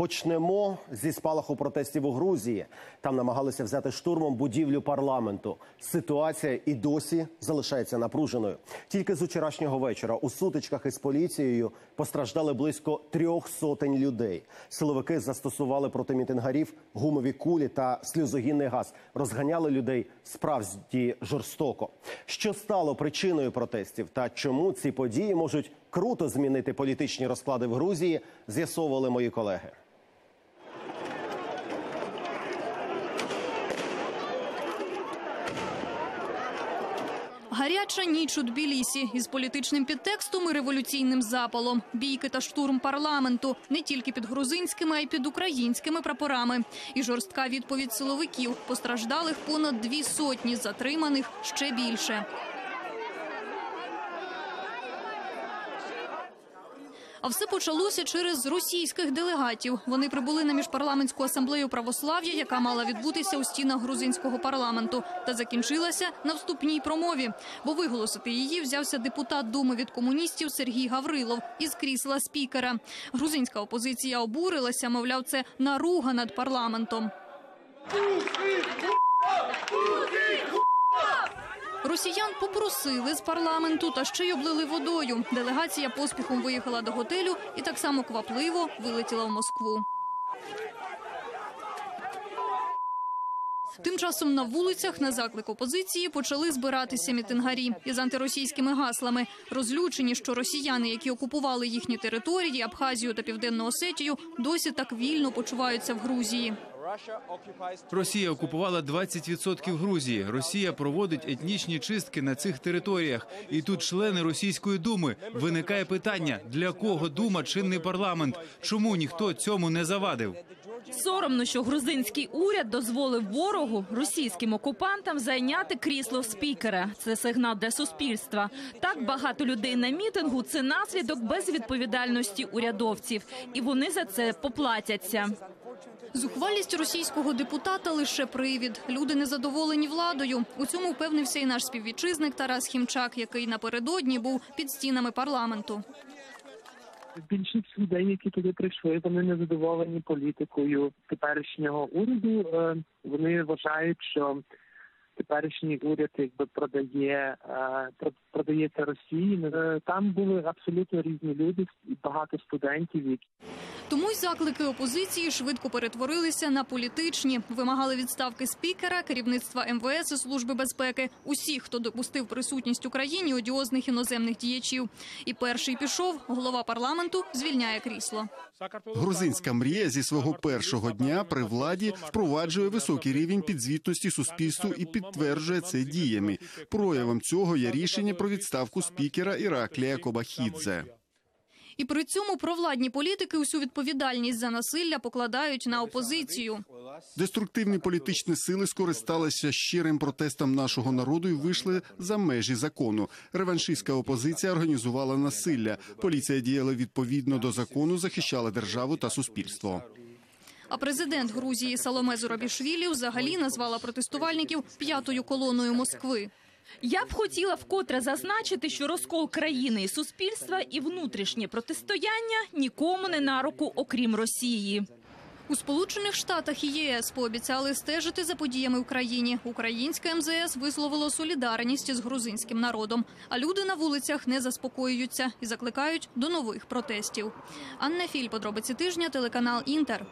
Почнемо зі спалаху протестів у Грузії. Там намагалися взяти штурмом будівлю парламенту. Ситуація і досі залишається напруженою. Тільки з вчорашнього вечора у сутичках із поліцією постраждали близько трьох сотень людей. Силовики застосували проти мітингарів гумові кулі та сльозогінний газ. Розганяли людей справді жорстоко. Що стало причиною протестів та чому ці події можуть круто змінити політичні розклади в Грузії, з'ясовували мої колеги. Гаряча ніч у Тбілісі із політичним підтекстом і революційним запалом. Бійки та штурм парламенту не тільки під грузинськими, а й під українськими прапорами. І жорстка відповідь силовиків. Постраждалих понад дві сотні, затриманих ще більше. А все почалося через російських делегатів. Вони прибули на міжпарламентську асамблею православ'я, яка мала відбутися у стінах грузинського парламенту, та закінчилася на вступній промові. Бо виголосити її взявся депутат думи від комуністів Сергій Гаврилов із крісла спікера. Грузинська опозиція обурилася, мовляв, це наруга над парламентом. Росіян попросили з парламенту та ще й облили водою. Делегація поспіхом виїхала до готелю і так само квапливо вилетіла в Москву. Тим часом на вулицях на заклик опозиції почали збиратися мітингарі із антиросійськими гаслами. Розлючені, що росіяни, які окупували їхні території, Абхазію та Південну Осетію, досі так вільно почуваються в Грузії. Росія окупувала 20% Грузії. Росія проводить етнічні чистки на цих територіях. І тут члени російської думи виникає питання: для кого дума чинний парламент? Чому ніхто цьому не завадив? Соромно, що грузинський уряд дозволив ворогу російським окупантам зайняти крісло спікера. Це сигнал для суспільства. Так багато людей на мітингу це наслідок безвідповідальності урядовців, і вони за це поплатяться. Зухвалість російського депутата лише привід. Люди незадоволені владою. У цьому впевнився і наш співвітчизник Тарас Хімчак, який напередодні був під стінами парламенту. Більшість людей, які туди прийшли, вони не задоволені політикою теперішнього уряду. Е, Вони вважають, що теперішній уряд якби продає е, продається Росії. Е, Там були абсолютно різні люди, і багато студентів, Тому й заклики опозиції швидко перетворилися на політичні. Вимагали відставки спікера, керівництва МВС і служби безпеки, усіх, хто допустив присутність у країні одіозних іноземних діячів. І перший пішов голова парламенту звільняє крісло. Грузинська мрія зі свого першого дня при владі впроваджує високий рівень підзвітності суспільству і підтверджує це діями. Проявом цього є рішення про відставку спікера Іраклія Кобахідзе. І при цьому провладні політики усю відповідальність за насилля покладають на опозицію. Деструктивні політичні сили скористалися щирим протестом нашого народу і вийшли за межі закону. Реваншистська опозиція організувала насилля. Поліція діяла відповідно до закону, захищала державу та суспільство. А президент Грузії Саломе Зурабішвілі взагалі назвала протестувальників п'ятою колоною Москви. Я б хотіла вкотре зазначити, що розкол країни і суспільства і внутрішнє протистояння нікому не на руку, окрім Росії. У Сполучених Штатах і ЄС пообіцяли стежити за подіями в країні. Українське МЗС висловило солідарність із грузинським народом. А люди на вулицях не заспокоюються і закликають до нових протестів. Анна Філь, подробиці тижня, телеканал Інтер.